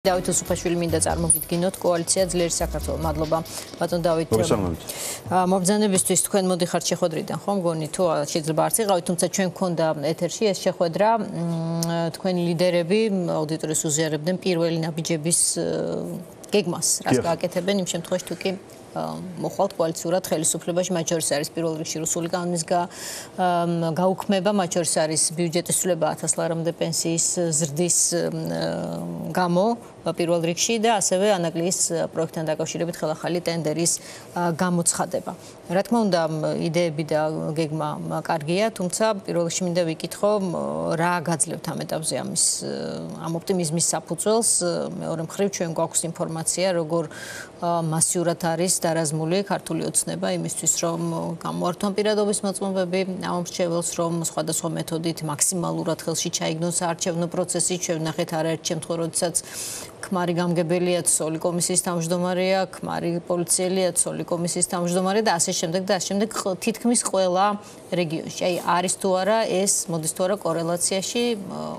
დავით უსუფაშვილი მინდა წარმოგიდგინოთ კოალიცია ძლიერი საქართველოს მადლობა. ბატონ დავით მობრძანებისთვის თქვენ მოდიხართ შეხვედრიდან ხო მგონი თუ შეიძლება არც იყავით თუმცა ჩვენ გქონდა ეთერში ეს შეხვედრა. თქვენი ლიდერები აუდიტორიის უზიარებდნენ პირველი ნაბიჯების გეგმას რას გააკეთებენ. იმ შემთხვევაში თუ კი მოხვალთ კოალიციურად ხელისუფლებაში მათ შორის არის პირველ რიგში რუსული კანონის გაუქმება მათ შორის არის ბიუჯეტის ცვლილება 1000 ლარამდე პენსიის ზრდის გამო პირველ რიგში და ასევე ანაგლიის პროექტთან დაკავშირებით ხელახალი ტენდერის გამოცხადება. რა თქმა უნდა, იდეები და გეგმა კარგია, თუმცა პირველ რიგში მინდა ვიკითხო, რა გაძლევთ ამ ეტაპზე ამის ამ ოპტიმიზმის საფუძველს? მეორე მხრივ ჩვენ გვაქვს ინფორმაცია, როგორ მასიურად არის დარაზმული ქართული ოცნება იმისთვის, რომ გამოართონ პირადობის მოწმობები ამ მრჩეველს, რომ სხვადასხვა მეთოდით მაქსიმალურად ხელში ჩაიგნოს არჩევნო პროცესი, ჩვენ ნახეთ არაერთ შემთხვევაში, როდესაც ქმარი გამგებელია ცოლი კომისიის თავმჯდომარეა, ქმარი პოლიციელია ცოლი კომისიის თავმჯდომარე და ასე შემდეგ და ასე შემდეგ თითქმის ყველა რეგიონში. აი არის თუ არა ეს მოდის თუ არა კორელაციაში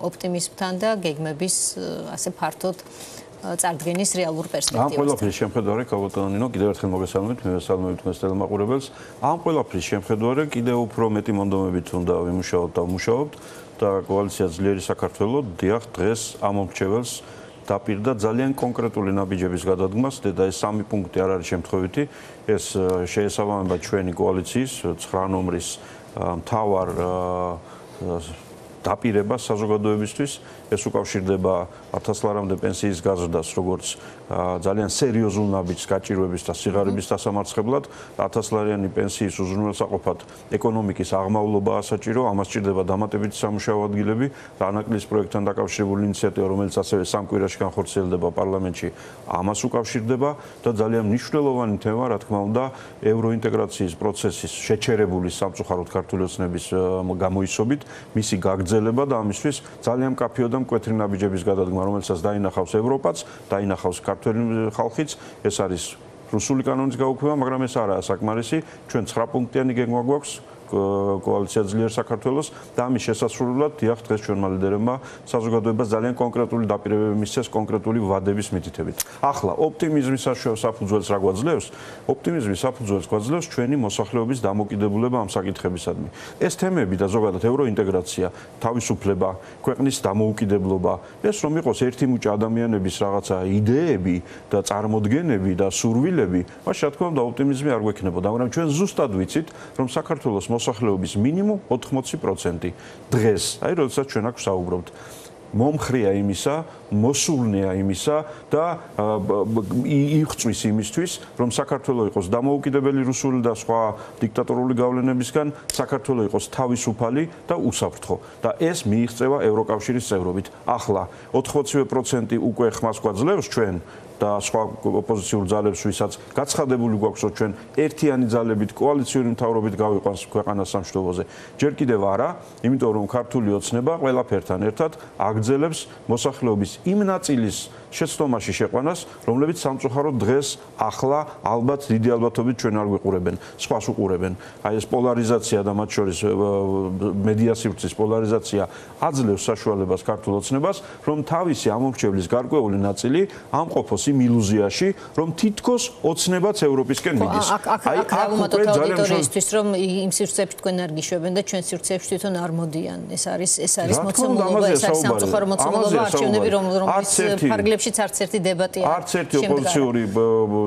ოპტიმიზმთან და გეგმების ასე ფართოდ წარდგენის რეალურ პერსპექტივას. ამ ყველაფრის შემხედარე კავოტონინო კიდევ ერთხელ მოგესალმებით, მე ვესალმებით თქვენს ტელემაყურებელს. ამ ყველაფრის შემხედარე კიდევ უფრო მეტი მონდომებით უნდა ვიმუშაოთ და ვმუშაობთ და კოალიცია ძლიერი საქართველოს დიახ დღეს ამ მომრჩეველს დაპირდა ძალიან კონკრეტული ნაბიჯების გადადგმას. და ეს სამი პუნქტი არ არის შემთხვევითი. ეს შეესაბამება ჩვენი კოალიციის 9 ნომრის მთავარ დაპირება საზოგადოებისთვის. ეს უკავშირდება 1000 ლარამდე პენსიის გაზრდას როგორც ძალიან სერიოზულ ნაბიჯს გაჭირვების და სიღარიბის დასამარცხებლად 1000 ლარიანი პენსიის უზრუნველსაყოფად ეკონომიკის აღმავლობა ასაჭირო ამას ჭირდება დამატებითი სამუშაო ადგილები და ანაკლის პროექტთან დაკავშირებული ინიციატივა რომელიც ასევე სამ კვირაში განხორციელდება პარლამენტში ამას უკავშირდება და ძალიან მნიშვნელოვანი თემა რა თქმა უნდა ევროინტეგრაციის პროცესის შეჩერებული სამწუხაროდ ქართული ოცნების გამოისობით მისი გაგრძელება და ამისთვის ძალიან მკაფიო და მკვეთრი ნაბიჯების გადადგმა, რომელსაც დაინახავს ევროპაც, დაინახავს ქართული ხალხიც, ეს არის რუსული კანონის გაუქმება, მაგრამ ეს არაა საკმარისი. ჩვენ 9 პუნქტიანი გეგმა გვაქვს, კოალიცია ძლიერ საქართველოს და ამის შესასრულებლად დიახ დღეს ჩვენმა ლიდერებმა საზოგადოებას ძალიან კონკრეტული დაპირებები მისცეს კონკრეტული ვადების მითითებით. ახლა ოპტიმიზმის საფუძველს რა გვაძლევს? ოპტიმიზმის საფუძველს გვაძლევს ჩვენი მოსახლეობის დამოკიდებულება ამ საკითხებისადმი. ეს თემები და ზოგადად ევროინტეგრაცია, თავისუფლება, ქვეყნის დამოუკიდებლობა, ეს რომ იყოს ერთი მუჭა ადამიანების რაღაცა იდეები და წარმოდგენები და სურვილები, მაშინ რა თქმა უნდა ოპტიმიზმი არ გვექნებოდა, მაგრამ ჩვენ ზუსტად ვიცით, რომ საქართველოს მოსახლეობის მინიმუმ 80% დღეს, აი როდესაც ჩვენ აქ საუბრობთ, მომხრია იმისა, მოსულნია იმისა და იღწვის იმისთვის, რომ საქართველოს იყოს დამოუკიდებელი რუსული და სხვა დიქტატორული გავლენებისგან, საქართველოს იყოს თავისუფალი და უსაფრთხო. და ეს მიიღწევა ევროკავშირის წევრობით. ახლა 80% უკვე ხმას გვაძლევს ჩვენ და სხვა ოპოზიციურ ძალებს, ვისაც გაცხადებული გვაქვს, რომ ჩვენ ერთიანი ძალებით კოალიციური მთავრობით გავიყვანს ქვეყანას სამშვიდობოზე. ჯერ კიდევ არა, იმიტომ რომ ქართული ოცნება ყველაფერთან ერთად აგძელებს მოსახლეობის იმ ნაწილის შეცდომაში შეყვანას, რომლებიც სამწუხაროდ დღეს ახლა ალბათ დიდი ალბათობით ჩვენ არ გვიყურებენ, სხვას უყურებენ. აი ეს პოლარიზაცია და მათ შორის მედია სივრცის პოლარიზაცია აძლევს საშუალებას ქართულ ოცნებას, რომ თავისი ამორჩევლის გარკვეული ნაწილი ამყოფოს იმ ილუზიაში, რომ თითქოს ოცნებაც ევროპისკენ მიდის. აი აქ უკვე ძალიან აუდიტორიისთვის რომ იმ სივრცეებში თქვენ არ გიშვებენ და ჩვენ სივრცეებში თვითონ არ მოდიან. ეს არის ეს არის მოცემულობა, ეს არის სამწუხარო მოცემულობა, არჩევნები რომ რომელიც ფარგლებშიც არც ერთი დებატი არ არც ერთი ოპოზიციური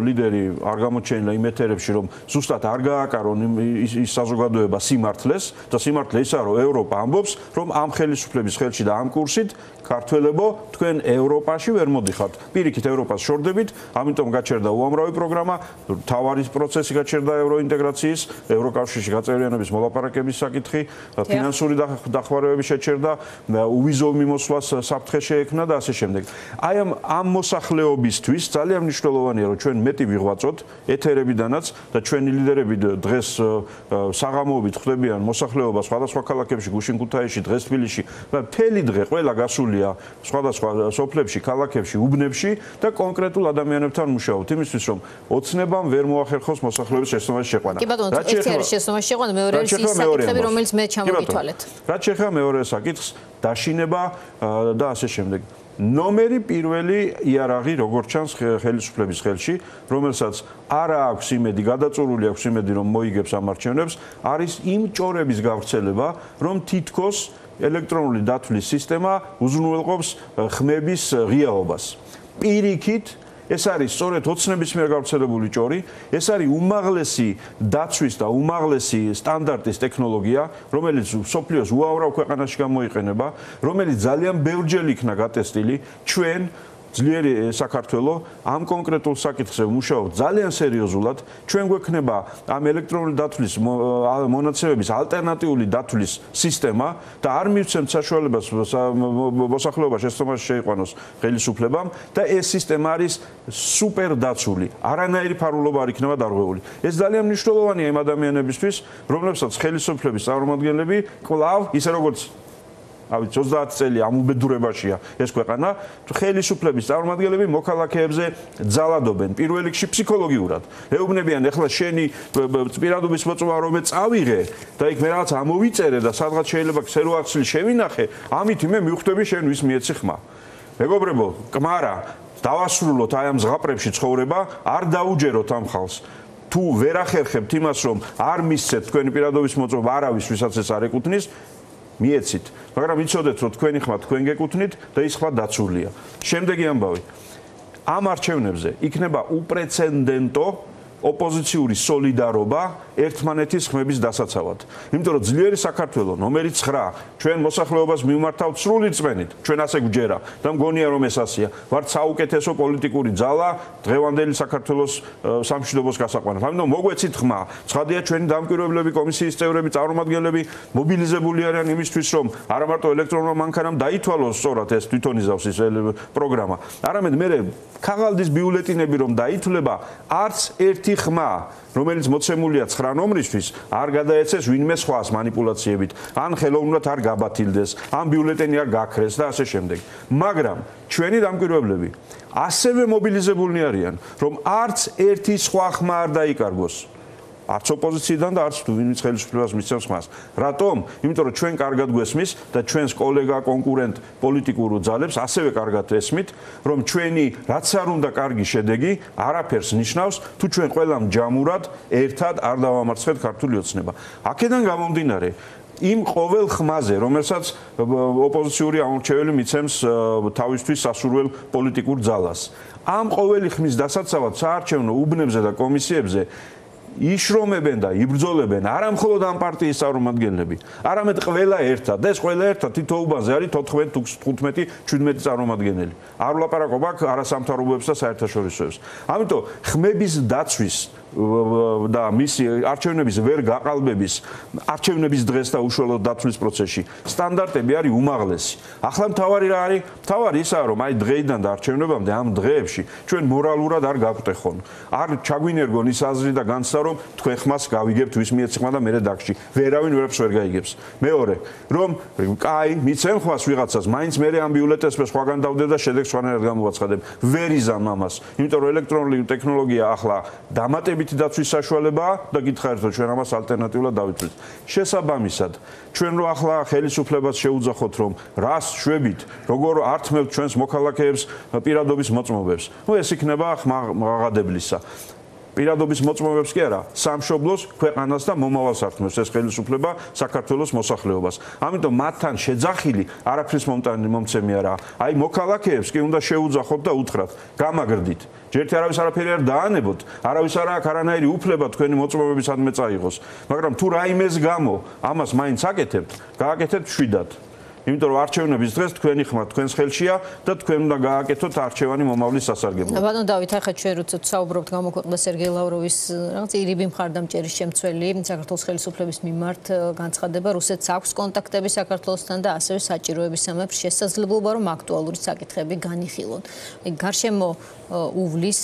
ლიდერი არ გამოჩენილა იმ ეთერებში, რომ ზუსტად არ გააკარონ ის საზოგადოება სიმართლეს და სიმართლე ისაა, რომ ევროპა ამბობს, რომ ამ ხელისუფლების ხელში და ამ კურსით ქართველებო თქვენ ევროპაში ვერ მოდიხართ. პირიქით ევროპას შორდებით, ამიტომ გაჩერდა უამრავი პროგრამა, თავარის პროცესი გაჩერდა ევროინტეგრაციის, ევროკავშირში გაწევრიანების მოლაპარაკების საკითხი, ფინანსური დახმარებები შეჩერდა, უვიზო მიმოსვლას საფრთხე შეექმნა და ასე შემდეგ. აი ამ ამ მოსახლეობისთვის ძალიან მნიშვნელოვანია რომ ჩვენ მეტი ვიღვაწოთ ეთერებიდანაც და ჩვენი ლიდერები დღეს საღამოობით ხვდებიან მოსახლეობა სხვადასხვა ქალაქებში, გუშინ ქუთაისში, დღეს თბილისში და მთელი დღე ყველა გასულია სხვადასხვა სოფლებში, ქალაქებში, უბნებში და კონკრეტულ ადამიანებთან მუშაობთ იმისთვის რომ ოცნებამ ვერ მოახერხოს მოსახლეობის შეცდომაში შეყვანა. კი ბატონო, ერთი არის შეცდომაში შეყვანა, მეორე არის ის საკითხები, რომელიც მე ჩამოგითვალეთ. რაც შეეხება მეორე საკითხს, დაშინება და ასე შემდეგ. ნომერი პირველი იარაღი როგორც ჩანს ხელისუფლების ხელში, რომელსაც არა აქვს იმედი, გადაწურული აქვს იმედი, რომ მოიგებს ამ არჩევნებს, არის იმ ჭორების გავრცელება, რომ თითქოს ელექტრონული დათვლის სისტემა უზრუნველყოფს ხმების ღიაობას. პირიქით ეს არის სწორედ ოცნების მიერ გავრცელებული ჭორი, ეს არის უმაღლესი დაცვის და უმაღლესი სტანდარტის ტექნოლოგია, რომელიც სოფლიოს უაურავ ქვეყანაში გამოიყენება, რომელიც ძალიან ბევრჯერ იქნა გატესტილი ჩვენ ძლიერი საქართველო ამ კონკრეტულ საკითხზე მუშაობ ძალიან სერიოზულად. ჩვენ გვექნება ამ ელექტრონული დათვლის მონაცემების ალტერნატიული დათვლის სისტემა და არ მივცემთ საშუალებას მოსახლეობა შესწომაში შეიყვანოს ხელისუფლებამ და ეს სისტემა არის სუპერ დაცული. არანაირი ფარულობა არ იქნება დარღვეული. ეს ძალიან მნიშვნელოვანია იმ ადამიანებისთვის, რომლებსაც ხელისუფლების წარმომადგენლები კლავ ისე როგორც ავით 30 წელი ამ უბედურებაშია. ეს ქვეყანა ხელისუფლების წარმომადგენლები მოქალაქეებზე ძალადობენ. პირველ რიგში ფსიქოლოგიურად. ეუბნებიან ეხლა შენი პირადობის მოწვევა რომ წავიღე და იქ მე რაღაც ამოვიწერე და სადღაც შეიძლება ქსელოაცილი შევინახე ამით მე მივხვდები შენ ვის მიეცი ხმა. მეგობრებო კმარა დავასრულოთ აი ამ ზღაპრებში ცხოვრება არ დაუჯეროთ ამ ხალხს. თუ ვერ ახერხებთ იმას რომ არ მისცეთ თქვენი პირადობის მოწვევა არავის ვისაც ეს არ ეკუთვნის მიეცით, მაგრამ იცოდეთ, რომ თქვენი ხმა თქვენ გეკუთვნით და ის ხმა დაცულია. შემდეგი ამბავი. ამ არჩევნებზე იქნება უპრეცედენტო ოპოზიციური солиდარობა ერთმანეთის ხმების დასაცავად. იმიტომ რომ ძლიერი საქართველო ნომერი 9 ჩვენ მოსახლეობას მიმართავთ სრული წმენით. ჩვენ ასე გვჯერა და მგონია რომ ეს ასია. ვართ საუკეთესო პოლიტიკური ძალა დღევანდელი საქართველოს სამშვიდობოს გასაყვანად. ამიტომ მოგვეცით ხმა. ცხადია ჩვენი დამკვირვებლები, კომისიის წევრები, წარმომადგენლები მობილიზებული არიან იმისთვის, რომ არა მარტო ელექტრონულ მანქანამ დაითვალოს სწორად ეს თვითონ იზავს ის პროგრამა, არამედ მე ქაღალდის ბიულეტინები რომ დაითვლება, არც ერთი ერთი ხმა, რომელიც მოცემულია 9 ნომრისთვის, არ გადაეცეს ვინმე სხვას манипуляციებით, ან ხელოვნურად არ გაბათილდეს, ან ბიულეტენი არ გაქრეს და ასე შემდეგ. მაგრამ ჩვენი დამკვირვებლები ასევე მობილიზებულნი არიან, რომ არც ერთი სხვა ხმა არ დაიკარგოს. არც ოპოზიციიდან და არც ვინც ხელისუფლებას მისცემს მას. რატომ? იმიტომ რომ ჩვენ კარგად გვესმის და ჩვენს კოლეგა კონკურენტ პოლიტიკურ ძალებს ასევე კარგად ესმით, რომ ჩვენი რაც არ უნდა კარგი შედეგი არაფერს ნიშნავს, თუ ჩვენ ყველა ჯამურად ერთად არ დავამარცხეთ ქართული ოცნება. აქედან გამომდინარე იმ ყოველ ხმაზე, რომელსაც ოპოზიციური ამორჩეველი მიცემს თავისთვის სასურველ პოლიტიკურ ძალას. ამ ყოველი ხმის დასაცავად საარჩევნო უბნებზე და კომისიებზე იშრომებენ და იბრძოლებენ არა მხოლოდ ამ პარტიის წარმომადგენლები, არამედ ყველა ერთად. ეს ყველა ერთად თითოეულზე არის 14, 15, 17 წარმომადგენელი. არ ვლაპარაკობ აქ არასამთავრობოებს და საერთაშორისოებს. ამიტომ ხმების დაცვის და მისი არჩევნების ვერ გაყალბების არჩევნების დღეს და უშუალოდ დათვლის პროცესში სტანდარტები არის უმაღლესი. ახლა მთავარი რა არის? მთავარი ისაა რომ აი დღეიდან და არჩევნებამდე ამ დღეებში ჩვენ მორალურად არ გაგვტეხონ. არ ჩაგვინერგონ ის აზრი და განცდა რომ თქვენ ხმას გავიგებთ ვის მიეცხმა და მე დაგში. ვერავინ ვერაფერს ვერ გაიგებს. მეორე, რომ კაი, მიცემ ხმას ვიღაცას, მაინც მე ამ ბიულეტენს მე სხვაგან დავდებ და შედეგს სხვანაირად გამოვაცხადებ. ვერიზამ ამას. იმიტომ რომ ელექტრონული ტექნოლოგია ახლა დამატებით დადებითი დაცვის საშუალებაა და გითხარით რომ ჩვენ ამას ალტერნატიულად დავიწვით. შესაბამისად, ჩვენ რო ახლა ხელისუფლებას შეუძახოთ რომ რას შვებით, როგორ ართმევთ ჩვენს მოქალაქეებს პირადობის მოწმობებს. ნუ ეს იქნება ხმაღადებლისა. პირადობის მოწმობებს კი არა, სამშობლოს, ქვეყანას და მომავალს ართმევს ეს ხელისუფლება საქართველოს მოსახლეობას. ამიტომ მათთან შეძახილი არაფრის მომტანი მომცემი არა. აი მოქალაქეებს კი უნდა შეუძახოთ და უთხრათ, გამაგრდით. ჯერთ არავის არაფერი არ დაანებოთ, არავის არ აქვს არანაირი უფლება თქვენი მოწმობების ადმე წაიღოს. მაგრამ თუ რაიმეს გამო ამას მაინც აკეთებთ, გააკეთეთ შვიდად. იმიტომ რომ არჩევნების დღეს თქვენი ხმა თქვენს ხელშია და თქვენ უნდა გააკეთოთ არჩევანი მომავლის სასარგებლოდ. ბატონო დავით, ახლა ჩვენ როცა საუბრობთ გამოქვეყნდა სერგეი ლავროვის რაღაც ირიბი მხარდამჭერის შემცველი საქართველოს ხელისუფლების მიმართ განცხადება, რუსეთს აქვს კონტაქტები საქართველოსთან და ასევე საჭიროების სამეფ შესაძლებლობა რომ აქტუალური საკითხები განიხილონ. აი გარშემო უვლის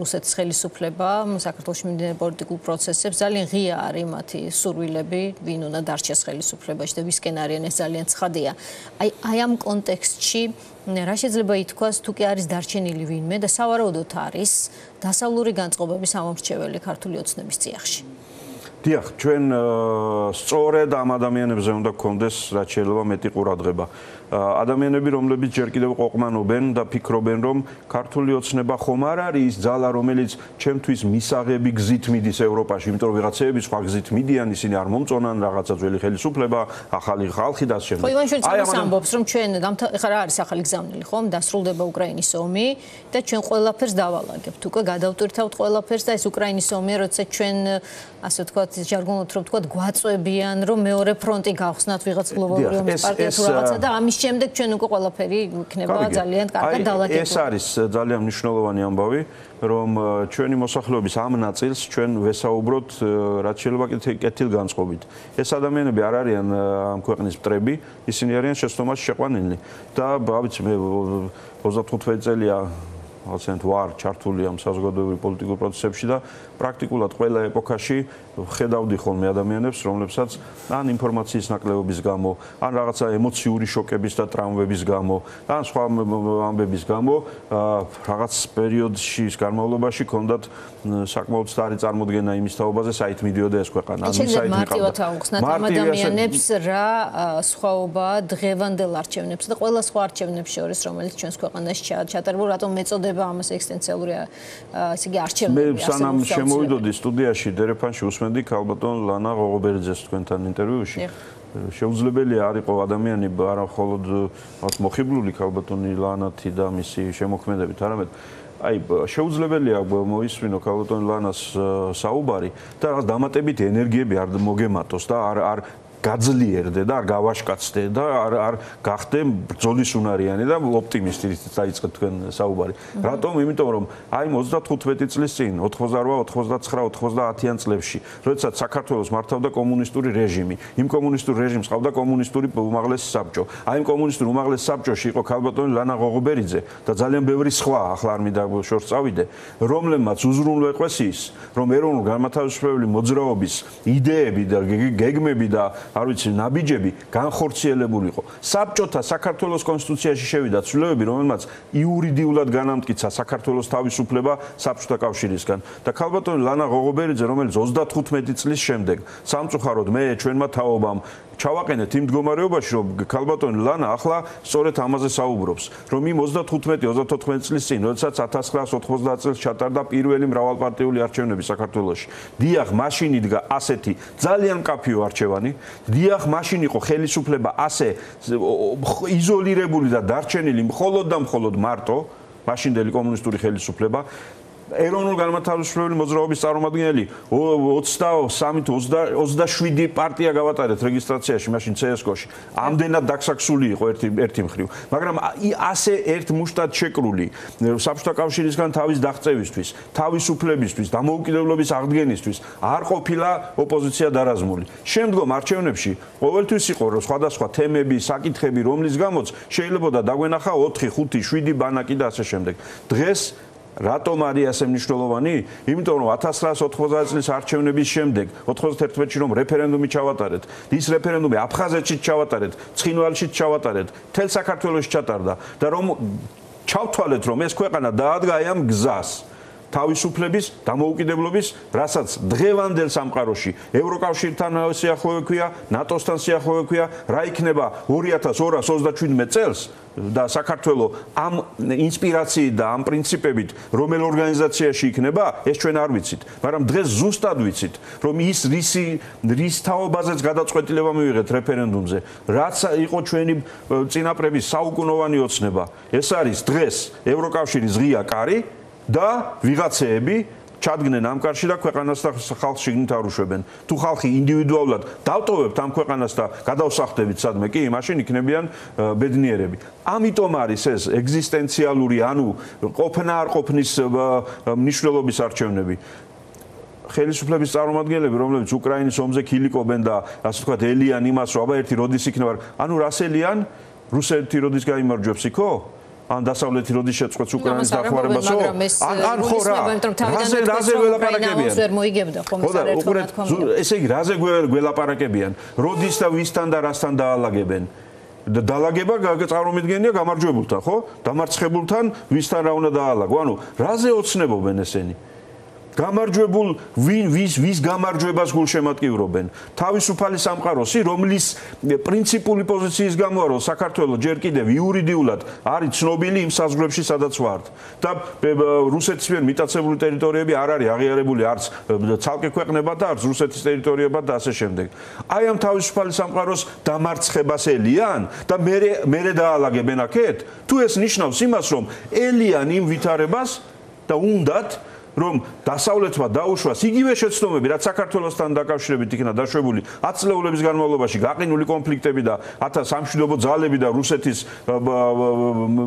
რუსეთის ხელისუფლება საქართველოს მიმდინარე პოლიტიკურ პროცესებს ძალიან ღია არის მათი სურვილები, ვინ უნდა დარჩეს ხელისუფლებაში და ვისკენ არიან ეს ძალიან ცხადია. აი აი ამ კონტექსტში რა შეიძლება ითქვას თუ კი არის დარჩენილი ვინმე და სავარაუდოდ არის დასავლური განწყობების ამორჩეველი ქართული ოცნების წიაღში. დიახ, ჩვენ სწორედ ამ ადამიანებზე უნდა გქონდეს რაც შეიძლება მეტი ყურადღება. ადამიანები, რომლებიც ჯერ კიდევ ყოყმანობენ და ფიქრობენ, რომ ქართული ოცნება ხომ არ არის ის ძალა, რომელიც ჩემთვის მისაღები გზით მიდის ევროპაში, იმიტომ რომ ვიღაცეები სხვა გზით მიდიან, ისინი არ მომწონან რაღაცა ძველი ხელისუფლება, ახალი ხალხი და ასე შემდეგ. ხო, ივან შევცვალოს ამბობს, რომ ჩვენ ხა რა არის ახალი გზავნილი, ხომ? დასრულდება უკრაინის ომი და ჩვენ ყველაფერს დავალაგებთ. უკვე გადავტვირთავთ ყველაფერს და ეს უკრაინის ომია, როცა ჩვენ ასე ვთქვათ, ჟარგონულად რომ ვთქვათ, გვაწვევიან, რომ მეორე ფრონტი გავხსნათ ვიღაც გლობალური ომის პარტია თუ რაღაცა და ამის შემდეგ ჩვენ უკვე ყველაფერი იქნება ძალიან კარგად დაალაგებული. ეს არის ძალიან მნიშვნელოვანი ამბავი, რომ ჩვენი მოსახლეობის ამ ნაწილს ჩვენ ვესაუბროთ რაც შეიძლება კეთილგანწყობით. ეს ადამიანები არ არიან ამ ქვეყნის მტრები, ისინი არიან შეცდომაში შეყვანილი და ავიცი მე 25 წელია ალბათ ვარ ჩართული ამ საზოგადოებრივ პოლიტიკურ პროცესებში და პრაქტიკულად ყველა ეპოქაში ხედავდი ხოლმე ადამიანებს, რომლებსაც ან ინფორმაციის ნაკლებობის გამო, ან რაღაცა ემოციური შოკების და ტრაუმების გამო, ან სხვა ამბების გამო, რაღაც პერიოდში ის განმავლობაში ქონდათ საკმაოდ სტარი წარმოდგენა იმის თაობაზე, საით მიდიოდა ეს ქვეყანა. ან საით მიყავდა. მარტივად ადამიანებს რა სხვაობა დღევანდელ არჩევნებს და ყველა სხვა არჩევნებს შორის, რომელიც ჩვენს ქვეყანაში ჩატარებულ, რატომ მეწოდება ამას ექსტენციალური ესე იგი არჩევნები ასე. მე სანამ შემოვიდოდი სტუდიაში დერეფანში უსმენდი ქალბატონ ლანა ღოღობერიძეს თქვენთან ინტერვიუში. შეუძლებელია არისო ადამიანი არა მხოლოდ მოხიბლული ქალბატონი ლანათი და მისი შემოქმედებით, არამედ აი შეუძლებელია მოისმინო ქალბატონ ლანას საუბარი და რაღაც დამატებით ენერგიები არ მოგემატოს და არ არ გაძლიერდე და არ გავაშკაცდე და არ არ გახდე ბრძოლის უნარიანი და ოპტიმისტი დაიწყე თქვენ საუბარი. რატომ? იმიტომ რომ აი 35 წლის წინ 88, 89, 90-იან წლებში, როდესაც საქართველოს მართავდა კომუნისტური რეჟიმი, იმ კომუნისტურ რეჟიმს ყავდა კომუნისტური უმაღლესი საბჭო. აი იმ კომუნისტურ უმაღლეს საბჭოში იყო ქალბატონი ლანა ღოღობერიძე და ძალიან ბევრი სხვა, ახლა არ მინდა შორს წავიდე, რომლებმაც უზრუნველყვეს ის, რომ ეროვნულ განმათავისუფლებელი მოძრაობის იდეები და გეგმები და არ ვიცი, ნაბიჯები განხორციელებულიყო. საბჭოთა საქართველოს კონსტიტუციაში შევიდა ცვლილებები, რომელმაც იურიდიულად განამტკიცა საქართველოს თავისუფლება საბჭოთა კავშირისგან. და ქალბატონი ლანა ღოღობერიძე, რომელიც 35 წლის შემდეგ სამწუხაროდ მე ჩვენმა თაობამ ჩავაყენეთ იმ მდგომარეობაში, რომ ქალბატონი ლანა ახლა სწორედ ამაზე საუბრობს, რომ იმ 35-34 წლის წინ, როდესაც 1990 წელს ჩატარდა პირველი მრავალპარტიული არჩევნები საქართველოში. დიახ, მაშინ იდგა ასეთი ძალიან კაფიო არჩევანი, დიახ, მაშინ იყო ხელისუფლება ასე იზოლირებული და დარჩენილი მხოლოდ და მხოლოდ მარტო მაშინდელი კომუნისტური ხელისუფლება ეროვნულ განმათავისუფლებელი მოძრაობის წარმომადგენელი 23 27 პარტია გავატარეთ რეგისტრაციაში მაშინ CSGO-ში. ამდენად დაქსაქსული იყო ერთი ერთი მხრივ. მაგრამ ასე ერთ მუშტად შეკრული საბჭოთა კავშირისგან თავის დაღწევისთვის, თავისუფლებისთვის, დამოუკიდებლობის აღდგენისთვის არ ყოფილა ოპოზიცია დარაზმული. შემდგომ არჩევნებში ყოველთვის იყო რომ სხვადასხვა თემები, საკითხები, რომლის გამოც შეიძლება დაგვენახა 4, 5, 7 ბანაკი და ასე შემდეგ. დღეს რატომ არის ასე მნიშვნელოვანი? იმიტომ რომ 1990 წლის არჩევნების შემდეგ 91-ში რომ რეფერენდუმი ჩავატარეთ, ის რეფერენდუმი აფხაზეთშიც ჩავატარეთ, ცხინვალშიც ჩავატარეთ, თელ საქართველოში ჩატარდა და რომ ჩავთვალეთ რომ ეს ქვეყანა დაადგა ამ გზას თავისუფლების დამოუკიდებლობის, რასაც დღევანდელ სამყაროში ევროკავშირთან სიახლოვე ქვია, ნატოსთან სიახლოვე ქვია, რა იქნება 2227 წელს და საქართველოს ამ ინსპირაციით და ამ პრინციპებით რომელ ორგანიზაციაში იქნება, ეს ჩვენ არ ვიცით, მაგრამ დღეს ზუსტად ვიცით, რომ ის რისი რის თაობაზეც გადაწყვეტილება მივიღეთ რეფერენდუმზე, რაც იყო ჩვენი წინაპრების საუკუნოვანი ოცნება. ეს არის დღეს ევროკავშირის ღია კარი და ვიღაცეები ჩადგნენ ამ კარში და ქვეყანას და ხალხს შიგნით არუშვებენ. თუ ხალხი ინდივიდუალურად დავტოვებთ ამ ქვეყანას და გადავსახდებით სადმე, კი, მაშინ იქნებიან ბედნიერები. ამიტომ არის ეს ეგზისტენციალური, ანუ ყოფნა არ ყოფნის მნიშვნელობის არჩევნები. ხელისუფლების წარმომადგენლები, რომლებიც უკრაინის ომზე ქილიკობენ და ასე ვთქვათ, ელიან იმას, რომ აბა ერთი როდის იქნება, ანუ რასელიან რუსეთი როდის გამოიმარჯვებს იქო? ან დასავლეთი როდის შეწყვეტს უკრაინის დახმარებასო? ან ან ხო რა? რაზე რაზე გველაპარაკებიან? ვერ მოიგებდა ხომ საერთოდ თქმა უნდა. ესე იგი რაზე გველაპარაკებიან? როდის და ვისთან და რასთან დაალაგებენ? და დაალაგება წარმოიდგენია გამარჯვებულთან, ხო? დამარცხებულთან ვისთან რა უნდა დაალაგო? ანუ რაზე ოცნებობენ ესენი? გამარჯვებულ ვინ ვის ვის გამარჯვებას გულშემატკივრობენ თავისუფალი სამყაროსი რომლის პრინციპული პოზიციის გამო რომ საქართველოს ჯერ კიდევ იურიდიულად არის ცნობილი იმ საზღვრებში სადაც ვართ. და რუსეთის მიერ მიტაცებული ტერიტორიები არ არის აღიარებული არც ცალკე ქვეყნებად და არც რუსეთის ტერიტორიებად და ასე შემდეგ. აი ამ თავისუფალი სამყაროს დამარცხებას ელიან და მე მე დაალაგებენ აქეთ. თუ ეს ნიშნავს იმას რომ ელიან იმ ვითარებას და უნდათ რომ დასავლეთმა დაუშვას იგივე შეცდომები, რაც საქართველოსთან დაკავშირებით იქნა დაშვებული 10 წლების განმავლობაში გაყინული კონფლიქტები და 1000 სამშვიდობო ძალები და რუსეთის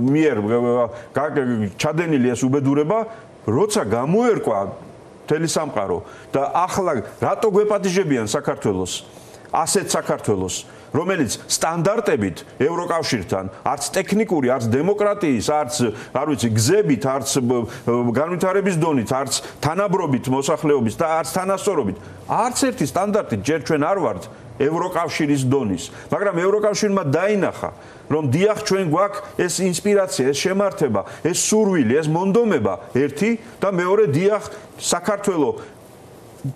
მიერ ჩადენილი ეს უბედურება, როცა გამოერკვა თელი სამყარო და ახლა რატო გვეპატიჟებიან საქართველოს? ასეთ საქართველოს რომელიც სტანდარტებით ევროკავშირთან არც ტექნიკური, არც დემოკრატიის, არც არ ვიცი, გზებით, არც განვითარების დონით, არც თანაბრობით მოსახლეობის და არც თანასწორობით, არც ერთი სტანდარტით ჯერ ჩვენ არ ვართ ევროკავშირის დონის, მაგრამ ევროკავშირმა დაინახა რომ დიახ ჩვენ გვაქვს ეს ინსპირაცია, ეს შემართება, ეს სურვილი, ეს მონდომება ერთი და მეორე დიახ საქართველოს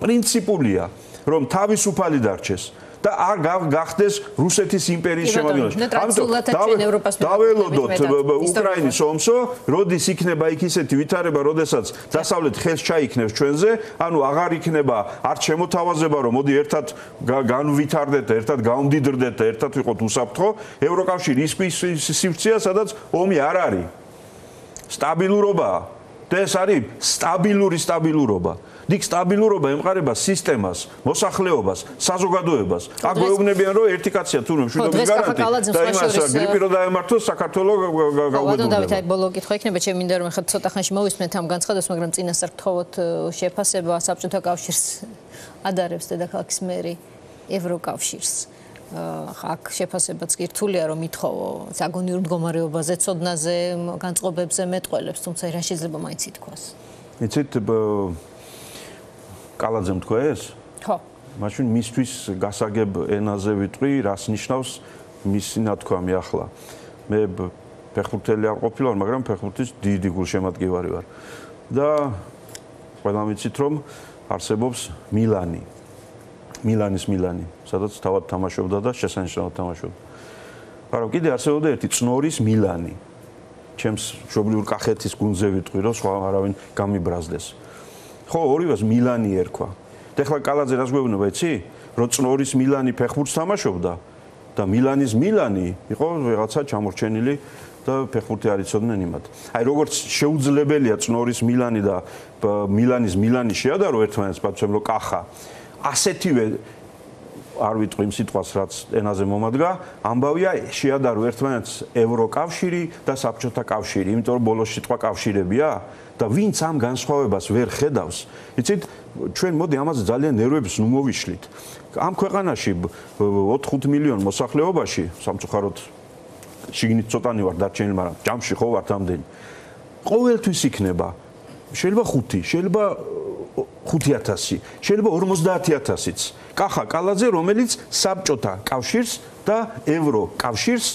პრინციპულია რომ თავისუფალი დარჩეს და არ გახდეს რუსეთის იმპერიის შემადგენლობაში. ამიტომ დაველოდოთ უკრაინის ომსო, როდის იქნება იქ ისეთი ვითარება, როდესაც დასავლეთ ხელს ჩაიქნებს ჩვენზე, ანუ აღარ იქნება არ შემოთავაზება, რომ მოდი ერთად განვითარდეთ, ერთად გავმდიდრდეთ და ერთად ვიყოთ უსაფრთხო, ევროკავშირი ის სივრცეა, სადაც ომი არ არის. სტაბილურობა და ეს არის სტაბილური სტაბილურობა. დიდ სტაბილურობა ემყარება სისტემას, მოსახლეობას, საზოგადოებას. აქ გვეუბნებიან, რომ ერთი კაცია თუ მშვიდობის გარანტი და იმას გრიპი რო დაემართოს საქართველოს გაუგებდება. დავით, აი ბოლო კითხვა იქნება, ჩემ მინდა რომ ხა ცოტა ხანში მოვისმენთ ამ განცხადებას, მაგრამ წინასწარ გთხოვოთ შეფასება საბჭოთა კავშირს ადარებს დედაქალაქის მერი ევროკავშირს. აქ შეფასებაც კი რთულია რომ ითხოვო საგონიურ მდგომარეობაზე, ცოდნაზე, განწყობებზე მეტყველებს, თუმცა რა შეიძლება მაინც ითქვას. იცით კალაძემ თქვა ეს? ხო. მაშინ მისთვის გასაგებ ენაზე ვიტყვი, რას ნიშნავს მისი ნათქვამი ახლა. მე ფეხბურთელი არ ყოფილვარ, მაგრამ ფეხბურთის დიდი გულშემატკივარი ვარ. და ყველა ვიცით რომ არსებობს მილანი. მილანის მილანი, სადაც თავად თამაშობდა და შესანიშნავად თამაშობდა. მაგრამ კიდე არსებობდა ერთი წნორის მილანი. ჩემს მშობლიურ კახეთის გუნდზე ვიტყვი, რომ სხვა არავინ გამიბრაზდეს. ხო, ორივეს მილანი ერქვა. და ახლა კალაძე რას გვეუბნება, იცი? რომ წნორის მილანი ფეხბურთს თამაშობდა და მილანის მილანი იყო ვიღაცა ჩამორჩენილი და ფეხბურთი არ იცოდნენ იმათ. აი როგორც შეუძლებელია წნორის მილანი და მილანის მილანი შეადარო ერთმანეთს, პაცემლო კახა. ასეთივე არ ვიტყვი იმ სიტყვას, რაც ენაზე მომადგა, ამბავია შეადარო ერთმანეთს ევროკავშირი და საბჭოთა კავშირი, იმიტომ რომ ბოლოს სიტყვა კავშირებია და ვინც ამ განსხვავებას ვერ ხედავს, იცით, ჩვენ მოდი ამაზე ძალიან ნერვებს ნუ მოვიშლით. ამ ქვეყანაში 4-5 მილიონ მოსახლეობაში, სამწუხაროდ შიგნით ცოტანი ვარ დარჩენილი, მაგრამ ჯამში ხო ვართ ამდენი. ყოველთვის იქნება შეიძლება 5, შეიძლება 5000, შეიძლება 50000-იც. კახა კალაძე, რომელიც საბჭოთა კავშირს და ევრო კავშირს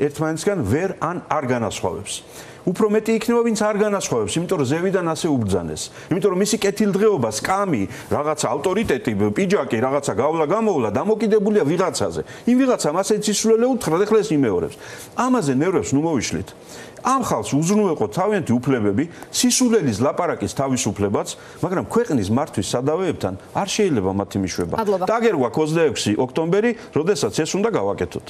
ერთმანეთსგან ვერ ან არ განასხვავებს. უფრო მეტი იქნება ვინც არ განასხვავებს, იმიტომ რომ ზევიდან ასე უბძანეს. იმიტომ რომ მისი კეთილდღეობა, სკამი, რაღაცა ავტორიტეტი, პიჯაკი, რაღაცა გავლა გამოვლა, დამოკიდებულია ვიღაცაზე. იმ ვიღაცამ ასე ცისულელე უთხრა და ხლეს იმეორებს. ამაზე ნერვებს ნუ მოვიშლით. ამ ხალხს უზრუნველყო თავიანთი უფლებები, სისულელის ლაპარაკის თავისუფლებაც, მაგრამ ქვეყნის მართვის სადავეებთან არ შეიძლება მათი მიშვება. დაგერგვა 26 ოქტომბერი, როდესაც ეს უნდა გავაკეთოთ.